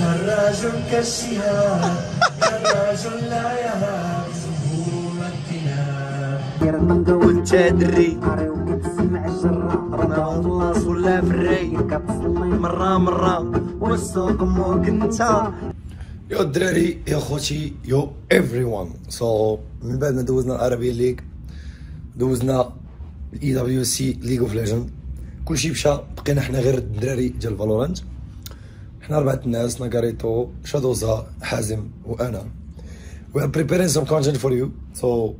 دراج كالشهاب دراج لا يهاب زهور التناب وانت دري كتسمع الجرة رانا والله ولا كتصلي مرة مرة والسوق موك انت يو الدراري يا خوتي يو ايفري وان سو من بعد ما دوزنا العربيه ليغ دوزنا الاي دبليو سي ليغ اوف ليجند كلشي مشى بقينا حنا غير الدراري ديال فالورانت حنا اربعه الناس ناغاريتو شادوزا حازم وأنا we are preparing some content for you so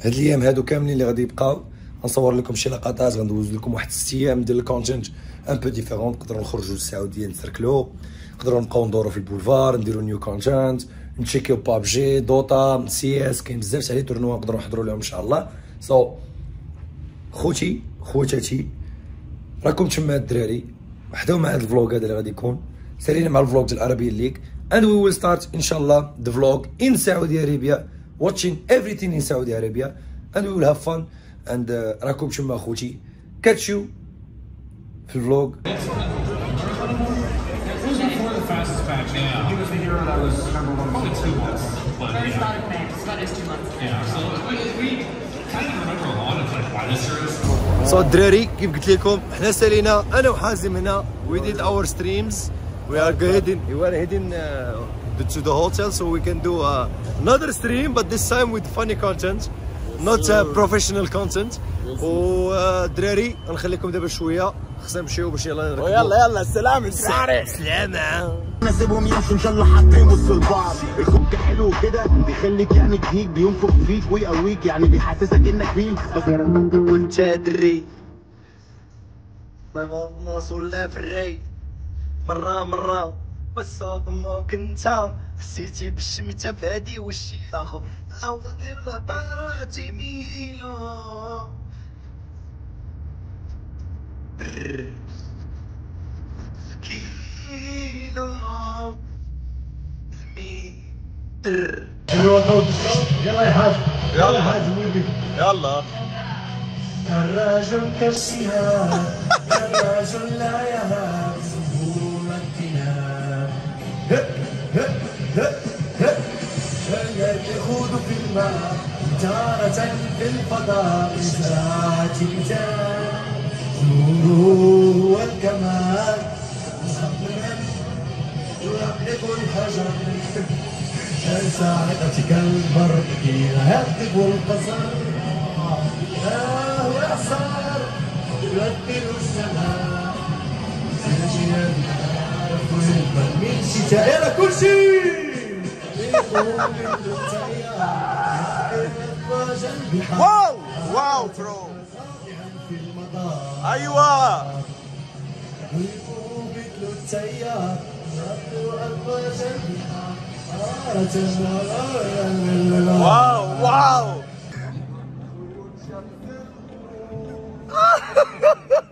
هاد الأيام هادو كاملين اللي غادي يبقاو غنصور لكم شي لقطات غندوز لكم واحد ست أيام ديال ال content un peu différent نقدروا نخرجوا السعوديه نتركلو نقدروا نبقاو ندورو في البولفار نديرو new content نتشيكيو بابجي دوتا CS كاين بزاف تاع les tournois نقدروا نحضروا لهم ان شاء الله سو so, خوتي خواتاتي راكم تما الدراري وحداو مع هذا الفلوغ هذا اللي غادي يكون سالينا مع الفلوجز العربيه ليك and we will start شاء the vlog in Saudi Arabia watching everything in Saudi Arabia and we will have fun and اند راكم شما اخوتي catch you في الفلوج So الدراري كيف قلت لكم حنا سالينا أنا وحازم هنا we did our streams we are heading we are heading uh, to the hotel so we can do uh, another stream but this time with funny content not uh, professional content. والدراري نخليكم دابا شوية. خصنا نمشيو باش يلا نركبوا يلا يلا السلام السعري سلامة نسيبهم يمشوا إن شاء الله حاطين وسط البعض. الخوك حلو كده بيخليك يعني تهيج بينفخ فيك ويقويك يعني بيحسسك إنك فيه بس وانت دري. ما والله ولا في الري مرة مرة بس ما كنت حسيتي بالشمتة بعدي وشي تاخو عوضني بطاراتي ميلو. كيلو. متر يلا يا حاج. يلا يا حاج ولدي يلا. الرجل كالسهام الرجل لا يهاب كانت تخوض في الماء تارة في الفضاء ساعة الجان نوره والكمال الكمال مصمما يحرق الحجر. كان ساعدتك البرق يهذب القصر؟ ها هو يعصر الجزائر كل شيء واو واو برو. أيوه. التيار واو واو.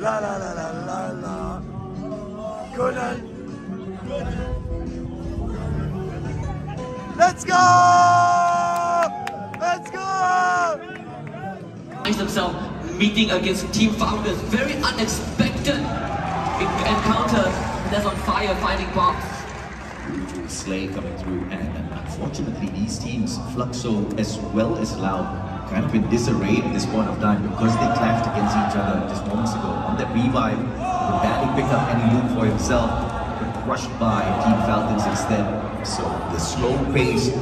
la la la la la la Conan Let's go! Let's go! finds themselves meeting against team founders. Very unexpected encounter. That's on fire fighting bombs. to Slay coming through, and unfortunately, these teams, Fluxo as well as Loud, kind of in disarray at this point of time because they clashed against each other just moments ago. On that revive, barely picked up any loot for himself, but crushed by Team Falcons instead. So the slow paced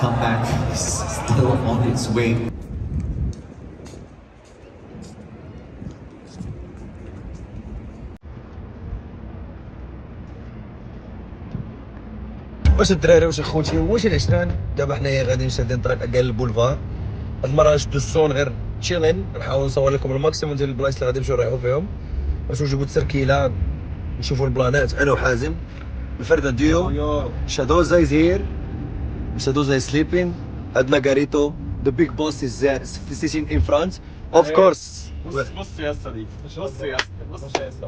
comeback is still on its way. واش الدراري؟ واش اخوتي؟ واش العشران؟ دابا حنايا غادي نشدين طريق كاع البولفار. هاد المرة نشدو السون غير chilling نحاول نصور لكم ال maximum ديال البلايص اللي غادي نمشيو نريحو فيهم. باش نجيبو التركيلة نشوفو البلانات. أنا وحازم الفرده ديو شادوزا is here شادوزا is sleeping عندنا غاريتو the big boss is sitting in front of course. بص بص يا دي بص يا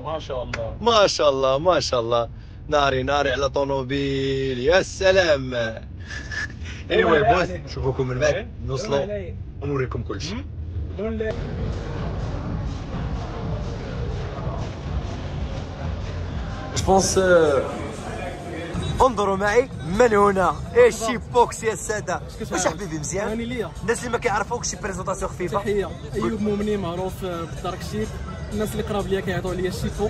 ما شاء الله. ما شاء الله ما شاء الله. ناري ناري على طوموبيل. يا سلام. anyway boss. نشوفوكم من بعد. نوصلوا ونوريكم كل شيء je pense انظروا معي. من هنا؟ إيش شي بوكس يا الساده واش حبيبي مزيان؟ الناس اللي ما كيعرفوكش شي présentation خفيفة. تحية. أيوب مؤمني معروف آه، بالدارك شيب الناس اللي قراب ليا كيعطوا ليا الشيفو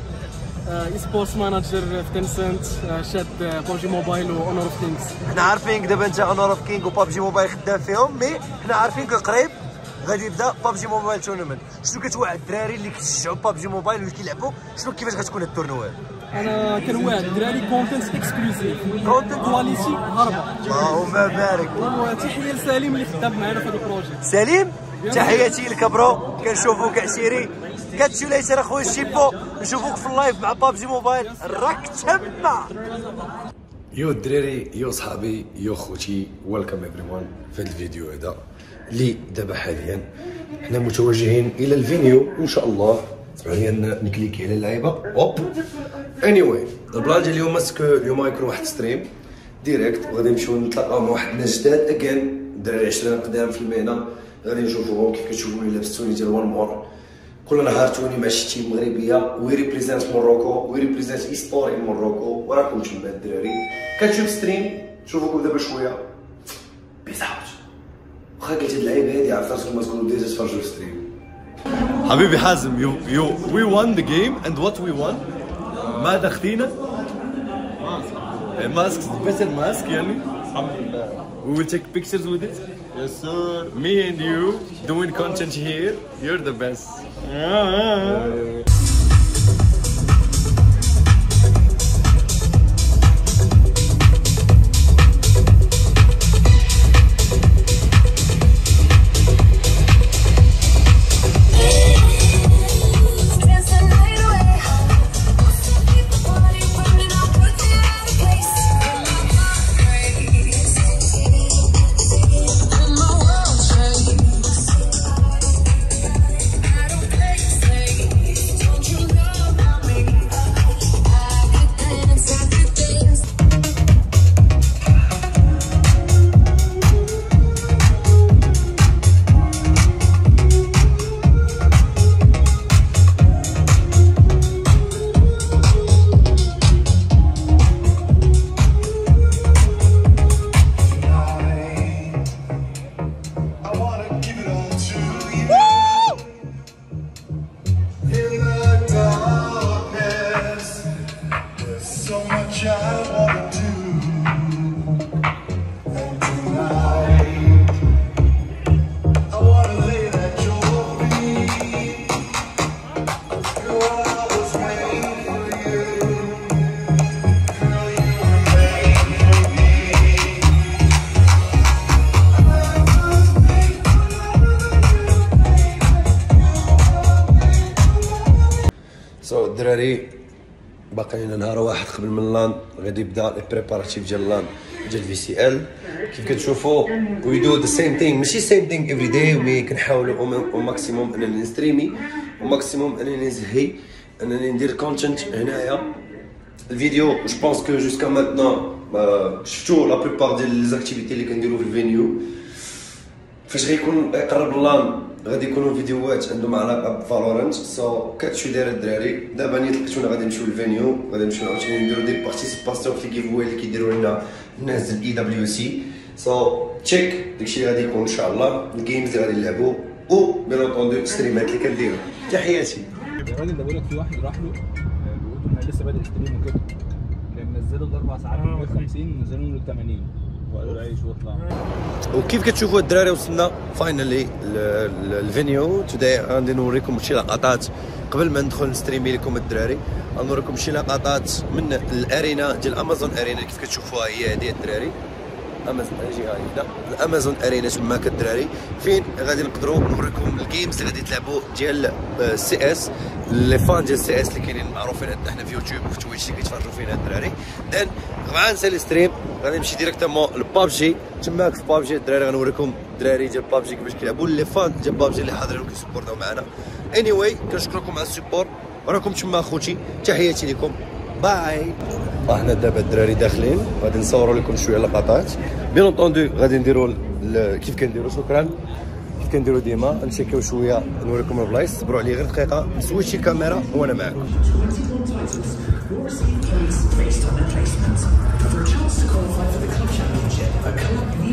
esports manager في Tencent شاد PUBG Mobile و Honor of Kings حنا عارفين دابا انت Honor of Kings وبابجي موبايل خدام فيهم mais حنا عارفين قريب غادي يبدا بابجي موبايل tournament شنو كتوعد الدراري اللي كيشجعوا بابجي موبايل واللي كيلعبوا؟ شنو كيفاش غتكون ال tournoi أنا كنوعد الدراري content exclusive content؟ quality هربه اللهم بارك وتحيه لسليم اللي خدام معنا في هذا ال projet سليم تحياتي لك bro. كنشوفوك عشيري كاتشو ليسر اخويا الشيبو نشوفوك في ال live مع بابجي موبايل. راك تما yo الدراري yo صحابي yo خوتي welcome every في هذا الفيديو هذا اللي دابا حاليا حنا متوجهين إلى ال venue. إن شاء الله ن- نكليكي على اللعيبة. أوب. anyway ال plan ديال اليوم ماسك اليوم غيكون واحد stream direct وغادي نمشيو نتلاقاو مع واحد الناس جداد اكان الدراري 20 قدام في المهنة. غادي نشوفوهم كيف كتشوفوني لابس توني ديال وان مور كل نهار توني مع شي تيم مغربية. وي ريبريزنت موروكو وي ريبريزنت اي سبور ان موروكو وراكم تما الدراري. كتشوف ستريم نشوفوكم دابا شوية. بيس اوت واخا قلت هاد اللعيبة هادي عرفت راسكم ما تكونوا ديجا تفرجوا في ستريم حبيبي حازم يو يو وي وان ذا جيم اند وات وي وان ماذا اختينا؟ ماسك better mask يعني. الحمد لله. We will take pictures with it. Yes, sir. Me and you doing content here, you're the best. yeah. yeah, yeah. باقي لنا نهار واحد قبل من لأن غادي يبدا ال préparatifs ديال LAN ديال VCL كيف كتشوفوا we do the same thing ماشي same thing every day mais كنحاولوا au maximum أنني نستريمي و maximum أنني نزهي أنني ندير content هنايا. الفيديو je pense que jusqu'à maintenant شفتوا la plupart ديال les activités اللي كنديرو في ال venue فاش غيكون يقرب ال LAN غادي يكونوا فيديوهات عندهم علاقة ب Valorant. so كاتشو داير الدراري. دابا نيت لقيتونا غادي نمشيو لل venue غادي نمشيو عاوتاني نديرو des participations في الجيف اللي كيديروا لنا الناس ديال اي دبليو سي سو تشيك داكشي اللي غادي يكون إن شاء الله. ال games اللي غادي نلعبوا و bien entendu ستريمات اللي كنديرو. تحياتي. الراجل ده بيقول لك في واحد راح له آه، بيقول له أنا لسه بادئ stream وكده. كان نزله الاربع ساعات ب 150 نزلوا له 80 وكيف كتشوفوا الدراري وصلنا finally ال venue؟ today غادي نوريكم شي لقطات قبل ما ندخل نستريمي لكم الدراري. غنوريكم شي لقطات من ال arena ديال Amazon arena كيف كتشوفوها هي هذه الدراري؟ امازون أجي هاي ال Amazon arena تماك الدراري؟ فين؟ غادي نقدروا نوريكم ال games اللي غادي تلعبوا ديال ال CS les fans ديال ال CS اللي كاينين معروفين عندنا حنا في يوتيوب وفي تويتش اللي كيتفرجوا فينا الدراري. donc مع نسالي stream غادي نمشي directement لبابجي. تماك في بابجي الدراري غنوريكم. الدراري ديال بابجي كيفاش كيلعبوا. les fans ديال بابجي اللي حاضرين وكيسبورتاو معنا. anyway كنشكركم على ال support وراكم تما اخوتي تحياتي لكم. bye إحنا دابا الدراري داخلين. غادي نصوروا لكم شوية لقطات. bien entendu غادي نديروا كيف كنديروا شكرا. كيف كنديروا ديما؟ نشيكيو شوية نوريكم البلايص. صبروا علي غير دقيقة. نسويتشي كاميرا وأنا معكم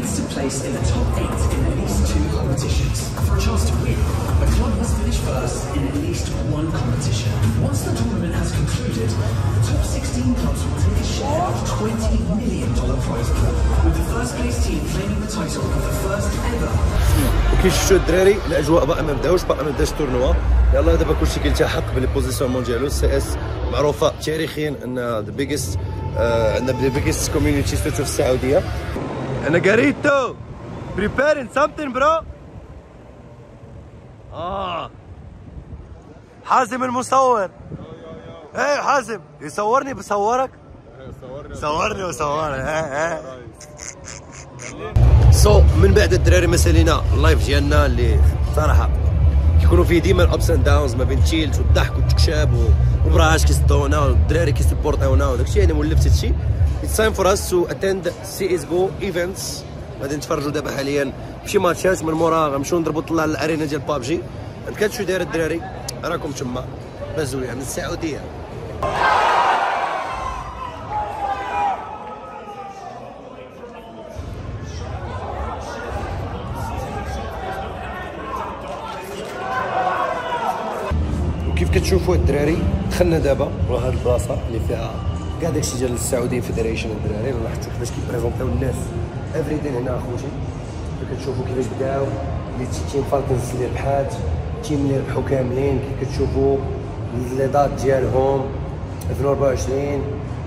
needs to place in the top eight in at least two competitions. For a chance to win, a club must finish first in at least one competition. Once the tournament has concluded, the top 16 clubs will take a share of $20 million prize pool, with the first place team claiming the title of the first ever وكي شفتوا الدراري الاجواء باقي ما بداوش باقي ما بداش ال tournoi يلا دابا كلشي كيلتحق بال position ديالو ال CS معروفه تاريخيا and the biggest عندنا the biggest community في السعوديه أنا غاريتو preparing something bro آه حازم المصور. إيه حازم يصورني بصورك؟ صورني وصورك. إيه إيه so من بعد الدراري ما سالينا ال live ديالنا اللي صراحة كيكونوا فيه ديما ال ups and downs ما بين chill والضحك والتكشاب وبراش كيصدونا والدراري كيسبورتاونا وداك الشيء يعني مولفت هادشي. for us to attend CS:GO events غادي نتفرجوا دابا حاليا بشي ماتشات. من موراها غنمشيو نضربوا طلع ال arena ديال بابجي كانت شو داير الدراري. راكم تما. بازوية من السعوديه وكيف كتشوفوا الدراري؟ دخلنا دابا. لهاد البلاصة اللي فيها كاع داكشي ديال ال Saudi Federation الدراري تشوف كيفاش كيبريزونطيو الناس. everything هنا اخوتي كتشوفوا كيفاش بداو les teams Falcons اللي ربحات team اللي ربحوا كاملين كيف كتشوفوا les dates ديالهم 2024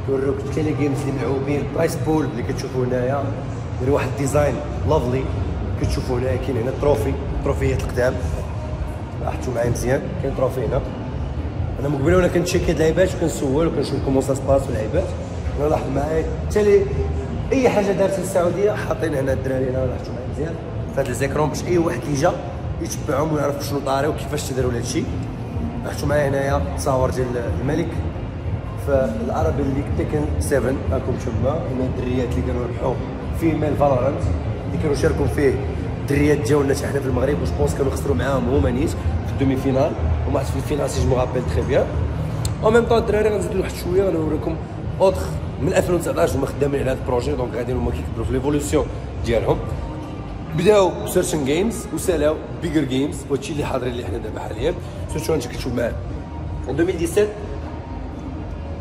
كيوروك حتى les games اللي ملعوبين prize pool اللي كتشوفوا هنايا داروا واحد ال design lovely كتشوفوا هنايا كاين هنا trophée تروفيات القدام. لاحظتوا معايا مزيان كاين trophée هنا. أنا من قبل وأنا كنتشيكي هاد اللعيبات وكنسول وكنشوف comment ça se passe في اللعيبات أنا لاحظ معايا. حتى لي أي حاجة دارت السعودية حاطين هنا الدراري هنا لاحظتوا معايا مزيان. في هاد les écrans باش أي واحد كيجا يتبعهم ويعرف شنو طاري وكيفاش تداروا هادشي لاحظتوا معايا هنايا تصاور ديال الملك. فالعربي League Tekken 7 راكم تما هنا الدريات اللي كانوا ربحوا female Valorant. اللي كانوا شاركوا فيه الدريات ديالنا حتى حنا في المغرب و je pense كانوا خسروا معاهم هما نيت. في ال demi-finale. عرفت في ال finale si je me rappelle très bien en même temps الدراري غنزيدوا واحد شوية غنوريكم اوتر من 2019 هما خدامين على هذا ال projet donc غاديين هما كيكبروا في l'évolution ديالهم. بداو certain games وسالاو bigger games وهادشي اللي حاضرين اللي حنا دابا حاليا. سيرشو انت كتشوف معاه. 2017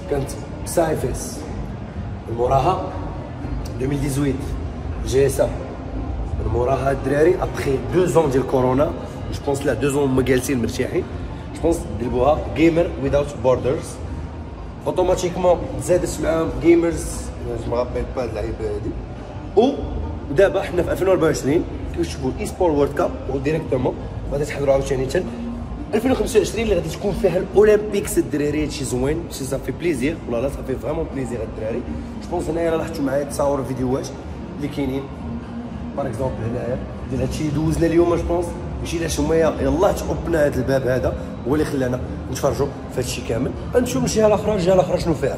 كانت سايفيس من موراها 2018 جي إس ام من موراها الدراري après deux ans ديال كورونا je pense les deux ans هما جالسين مرتاحين. je pense دلبوها Gamers Without Borders automatiquement زادت معاهم gamers je me rappelle pas اللعيبه هادي و ودابا حنا في 2024 كنشوفوا ال Esports World Cup و directement غادي تحضروا عاوتاني 2025 اللي غادي تكون فيها ال Olympics الدراري هادشي زوين ça fait plaisir ولا لا ça fait vraiment plaisir الدراري je pense هنايا لاحظتوا معايا تصاور فيديوهات اللي كاينين par exemple هنايا ديال هادشي اللي دوزنا اليوم je pense ماشي علاش هما يلاه تقبنا هذا الباب هذا هو اللي خلانا نتفرجوا في هادشي كامل. غنمشيو من الجهه الاخرى الجهه الاخرى شنو فيها؟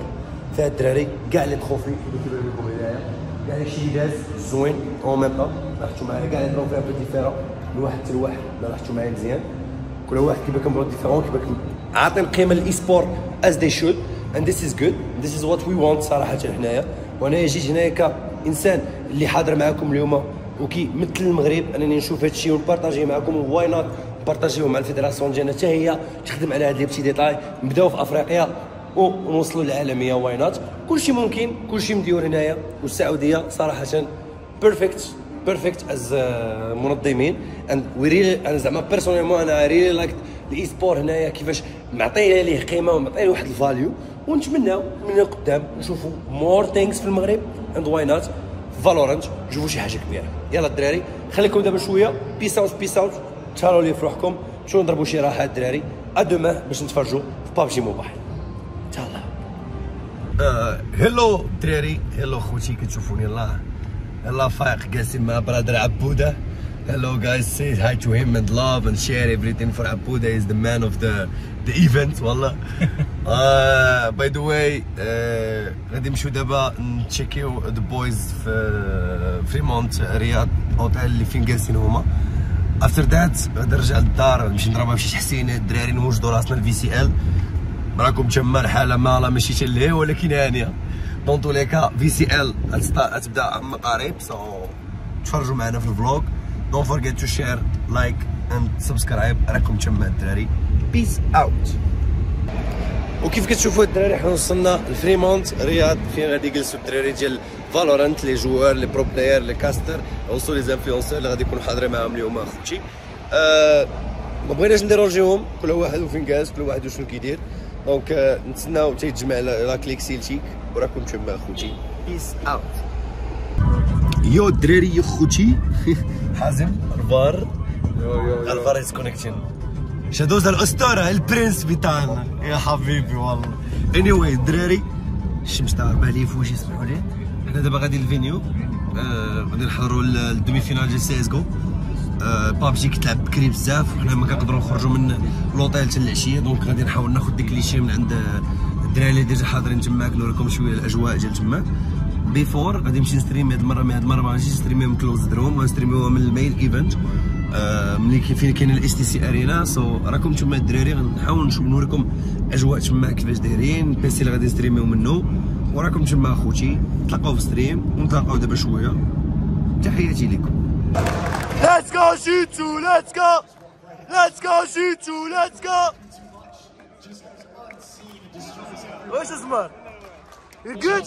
فيها الدراري كاع les trophées اللي كيبان لكم هنايا كاع داكشي اللي داز زوين en même temps لاحظتوا معايا. كاع les trophées un peu différents. من واحد حتى لواحد لا لاحظتوا معايا مزيان. كل واحد كيبان كنبغيو différent كيبان عاطين قيمه لل esport as they should and this is good this is what we want صراحة هنايا. وأنا جيت هنايا كإنسان اللي حاضر معكم اليوم وكيمثل المغرب أنني نشوف هذا الشيء ونبارطاجيه معكم why not نبارطاجيو مع ال fédération ديالنا. حتى هي تخدم على هاد les petits détails نبداو في أفريقيا ونوصلوا للعالمية. why not كلشي ممكن كلشي مديور هنايا. والسعودية صراحة perfect perfect از منظمين. and we really أنا زعما personnellement أنا really like ال esport هنايا كيفاش معطيه ليه قيمة ومعطيه ليه واحد ال value. ونتمناو من قدام نشوفوا more things في المغرب. and why not Valorant نشوفوا شي حاجة كبيرة. يلا الدراري خليكم دابا شوية. peace out peace out تهلاو لي في روحكم شنو نضربوا شي راحة الدراري ادوماه باش نتفرجوا في PUBG Mobile تهلا hello الدراري hello خوتي كتشوفوني يلاه يلا فايق جالسين مع brother عبودة Hello guys, say hi to him and love and share everything for Abuda. He's the man of the the event والله. uh, by the way uh, غادي نمشيو دابا نتشيكيو the boys في Fairmont رياض اوتيل اللي فين جالسين هما. After that غادي نرجع للدار نمشي نضربها بشي حسينات الدراري نوجدوا راسنا ال VCL. راكم تما الحاله مالا ماشي تلهي ولكن هانيه. dans tous les cas VCL غتبدا من قريب so تفرجوا معنا في ال vlog don't forget to share like and subscribe راكم تما الدراري. peace out وكيف كتشوفوا الدراري؟ حنا وصلنا ل Fairmont رياض فين غادي يجلسوا الدراري ديال Valorant les joueurs les pro players les casters وصلوا les influenceurs اللي غادي يكونوا حاضرين معاهم اليوم اخوتي ما بغيناش نديرونجيهم كل واحد وفين جالس كل واحد وشنو كيدير donc نتسناو تيتجمع la clique سيلتيك وراكم تما اخوتي peace out yo الدراري يا خوتي حازم الفار الفار is connecting شادوز الاسطوره البرنس بتاعنا يا حبيبي والله اني anyway, الدراري الشمس تاع لي فوش يسمحوا لي حنا دابا غادي ال venue آه غادي نحضروا ال demi-finale ديال CS GO. آه بابجي كتلعب بكري بزاف. وحنا ما كنقدروا نخرجوا من لوطيل حتى العشيه donc غادي نحاول ناخذ ديك ليشي من عند الدراري اللي déjà حاضرين تماك. نوريكم شوية الأجواء ديال تماك. before غادي نمشي نستريم هاد المره هاد المره ما غاديش نستريمي من close room غنستريميوها من ال main event آه ملي فين كاين ال STC Arena so راكم تما الدراري. غنحاول نوريكم أجواء تما كيفاش دايرين. ال PC اللي غادي نستريميو منه وراكم تما اخوتي تلاقاو في stream ونتلاقاو دابا شوية تحياتي لكم Let's go Shitsu, let's go! Let's go Shitsu, let's go! واش اسمر؟ You good?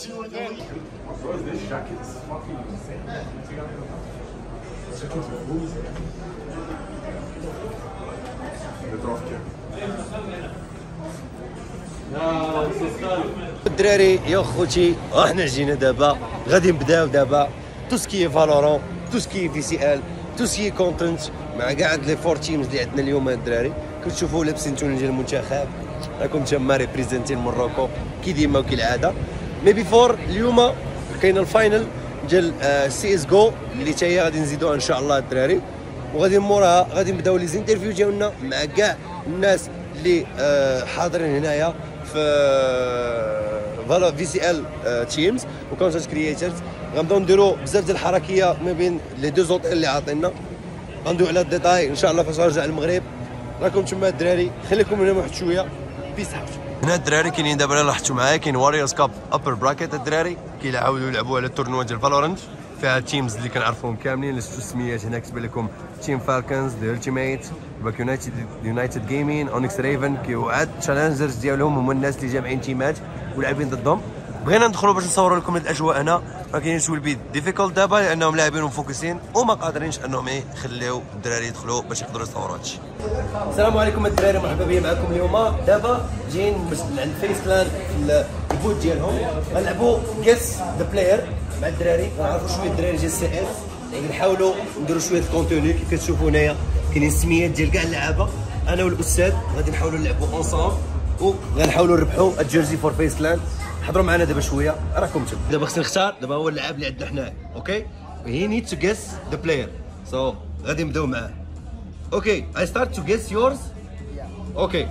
الدراري يا خوتي إحنا جينا دابا غادي نبداو دابا. توسكي فالورون توسكي في سي ال توسكي كونتنت مع كاع les four teams اللي عندنا اليوم الدراري. كتشوفوا لابسين tenue ديال المنتخب. راكم تما representing Morocco كي ديما وكالعاده mais before اليوم كاين ال final ديال CS GO اللي حتى هي غادي نزيدوها إن شاء الله الدراري. وغادي موراها غادي نبداو les interviews ديالنا مع كاع الناس اللي آه، حاضرين هنايا في voilà VCL teams و content creators غنبداو نديرو بزاف ديال الحركية ما بين les deux hôtels اللي عاطينا. غندوي على الديتاي إن شاء الله فاش نرجع للمغرب. راكم تما الدراري خليكم هنا واحد شوية. بيس هنا الدراري كاينين دابا لاحظتوا معايا كاين Warriors Cup upper bracket الدراري كيلعبوا يلعبوا على ال tournoi ديال Valorant فيها teams اللي كنعرفوهم كاملين اللي شفتوا السميات هنا كتبان لكم Team Falcons The Ultimates باك يونايتد يونايتد جيمين اونكس ريفن كيوعد تشالنجرز ديالهم هما الناس اللي جامعين تيمات ولاعبين ضدهم. بغينا ندخلوا باش نصوروا لكم الأجواء هنا. كاينش ويل بي ديفيكولت دابا لأنهم لاعبين ومفوكسين وما قادرينش أنهم يخليو الدراري يدخلوا باش يقدروا يصوروا هادشي. السلام عليكم الدراري مرحبا بكم معكم اليوم. دابا جايين عند فيس البوت ديالهم. غنلعبوا جيس ذا بلاير مع الدراري. غنعرفوا شوية الدراري ديال السي يعني نحاولوا نديروا شوية ال contenu كيف كتشوفوا هنايا كاينين السميات ديال كاع اللعابة. أنا والأستاذ غادي نحاولوا نلعبوا ensemble وغنحاولوا نربحوا ال jersey for FaZe Clan حضروا معنا دابا شوية. راكم تما دابا خصني نختار. دابا هو اللاعب اللي عندنا حنا okay؟ he need to guess the player so غادي نبداو معاه. okay. I start to guess yours okay.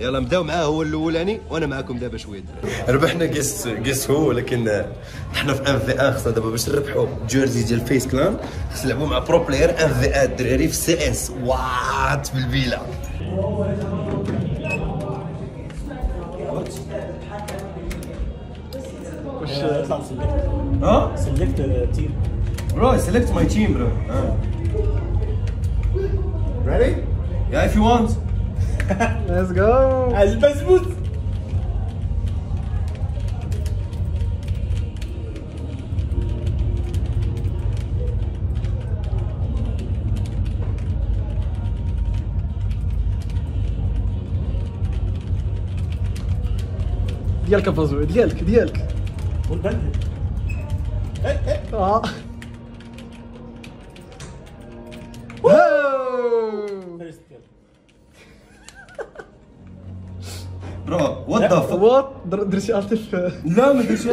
يلا نبداو معاه هو الاولاني وأنا معكم دابا شوية ربحنا جيس جيس هو ولكن حنا في un v un خصنا دابا باش نربحوا jersey ديال FaZe Clan خص نلعبوا مع pro player un v un الدراري في CS what بالبيلة. واش ها؟ select team. Bro, select my team, bro. Ready? Yeah, if you want. Let's go. Allez, passe boot. ديالك يا ديالك ديالك والبنك ايه ايه اه فك وات درتي التف لا ما درتش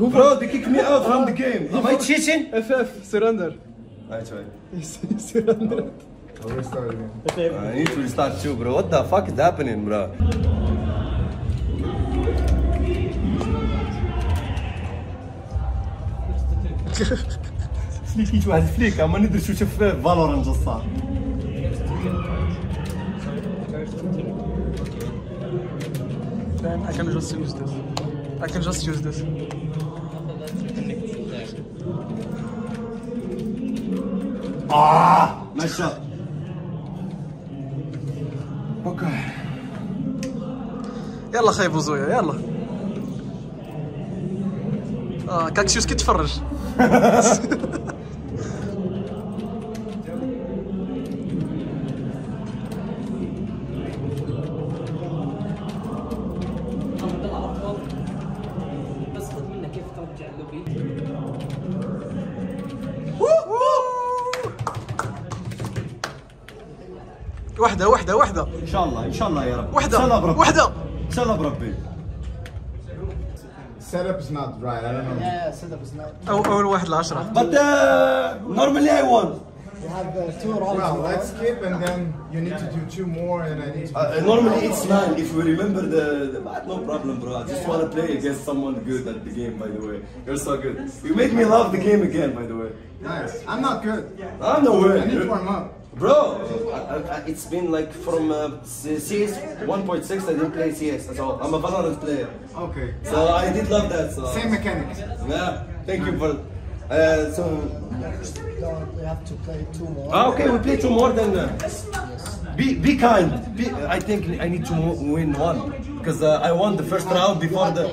هو برو they kicked me out from the game am I cheating اف اف سيرندر I tried سيرندر I need to restart too bro what the fuck is happening bro فليك واحد فليك اما ندير شو شوف فالورانت الصح I can just use this. I can just use this. آه مشى أوكي يلا خاي بوزويا يلا. آه كاكسيوس كيتفرج الله ان شاء الله يا رب وحده ان شاء الله بربي وحده ان شاء الله بربي Setup is not right. I don't know. Yeah, setup is not. أو اول واحد العشرة but uh, normally I won You have uh, two rounds. Well, let's skip and then you need to do two more and I need to. Uh, normally it's nine if we remember the, the but no problem bro I just want to play against someone good at the game by the way you're so good you make me love the game again by the way Nice. I'm not good. I'm no way I need to warm up. bro I, I, it's been like from uh, CS 1.6 I didn't play CS at all I'm a Valorant player Okay. so I did love that so Same mechanics. yeah thank you for uh, so We have to play two more. Ah, okay, we play two more then. Uh, be be kind. Be, I think I need to win one because uh, I won the first round before the.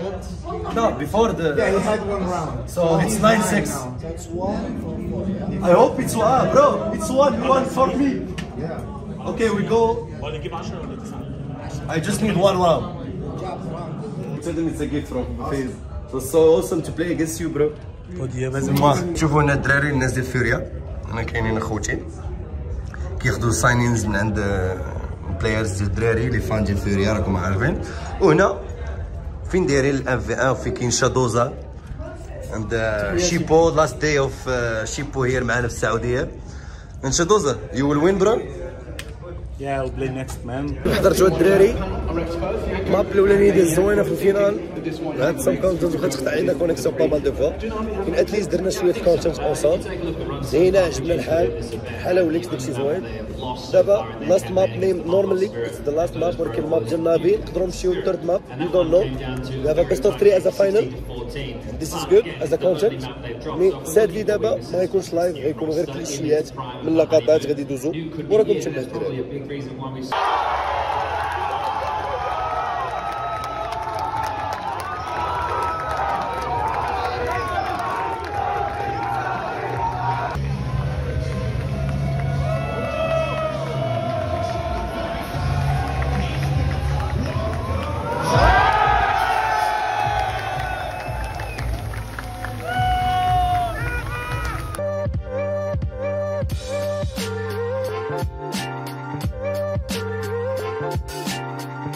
No, before the. Yeah, he had one round. So it's he's nine nine six. now. That's one for four. Yeah. I hope it's one, bro. It's one one for me. Yeah. Okay, we go. I just need one round. Tell them it's a gift from Faze. It was so awesome to play against you, bro. المهم شوفوا هنا الدراري الناس ديال فيوريا هنا كاينين اخوتي كياخذوا ساينينز من عند players الدراري les fans ديال FURIA راكم عارفين وهنا فين دايرين ال un v un وفين كاين شادوزا عند شيبو last day of شيبو here معنا في السعوديه and شادوزا you will win bro Yeah, we'll play next, man. حضرتوا الدراري map الاولانيه ديال الزوينه في ال finale. هاد some content واخا تقطع علينا connexion pas mal de fois كاين at least درنا شوية content ensemble زينا عجبنا الحال. الحالة وليت داكشي زوين. دابا last map même normally it's the last map ولكن map ديال NAVI نقدروا نمشيو لل third map you don't know دابا best of 3 is a final This is good as a concept. مي سادلي دابا ما غيكونش لايف غيكونوا غير كليشيات من لقطات غادي يدوزوا وراكم تما